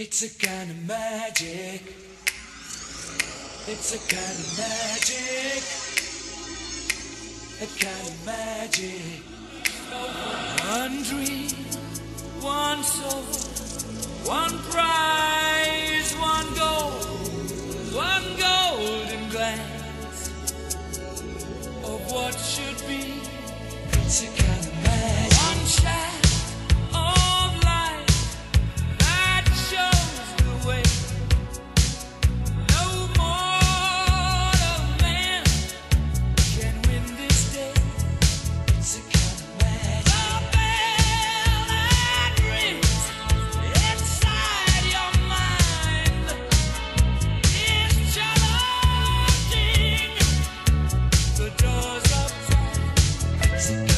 It's a kind of magic. It's a kind of magic. A kind of magic. One dream, one soul, one pride. Yes.